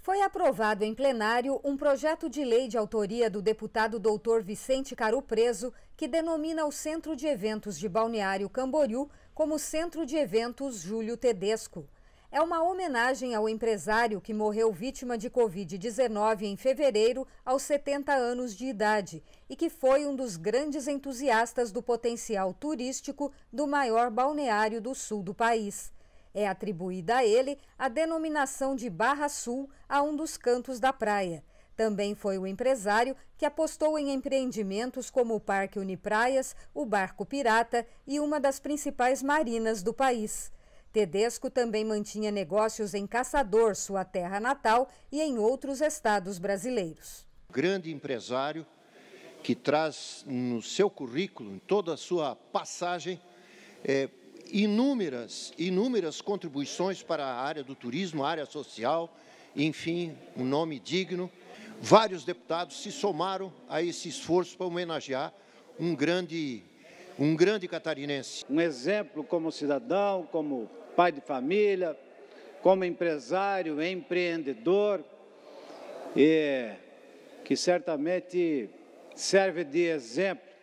Foi aprovado em plenário um projeto de lei de autoria do deputado doutor Vicente Caru Preso, que denomina o Centro de Eventos de Balneário Camboriú como Centro de Eventos Júlio Tedesco. É uma homenagem ao empresário que morreu vítima de Covid-19 em fevereiro, aos 70 anos de idade, e que foi um dos grandes entusiastas do potencial turístico do maior balneário do sul do país. É atribuída a ele a denominação de Barra Sul a um dos cantos da praia. Também foi o empresário que apostou em empreendimentos como o Parque Unipraias, o Barco Pirata e uma das principais marinas do país. Tedesco também mantinha negócios em Caçador, sua terra natal, e em outros estados brasileiros. Grande empresário que traz no seu currículo, em toda a sua passagem, é, inúmeras, inúmeras contribuições para a área do turismo, a área social, enfim, um nome digno. Vários deputados se somaram a esse esforço para homenagear um grande, um grande catarinense. Um exemplo como cidadão, como pai de família, como empresário, empreendedor, e que certamente serve de exemplo